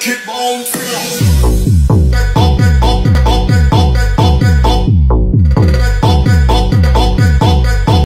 kickball.